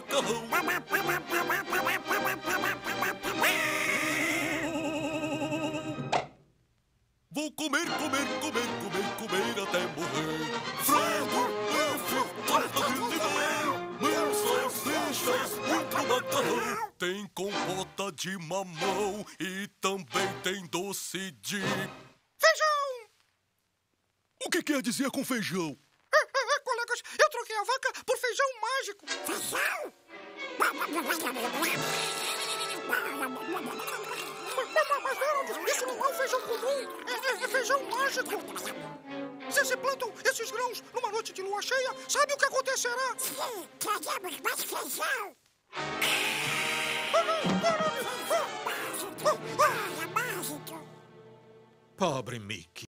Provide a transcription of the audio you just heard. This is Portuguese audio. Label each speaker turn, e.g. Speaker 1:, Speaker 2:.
Speaker 1: socorro. Vou comer, comer, comer, comer, comer até morrer. Frango, bife, torta de limão, mil salsichas, muito macarrão. Tem compota de mamão e também tem doce de...
Speaker 2: Feijão!
Speaker 1: O que quer dizer com feijão?
Speaker 2: colegas, eu troquei a vaca isso não é feijão comum. É, feijão mágico. Se se plantam esses grãos numa noite de lua cheia, sabe o que acontecerá?
Speaker 3: Sim, queremos mais feijão.
Speaker 4: Pobre Mickey.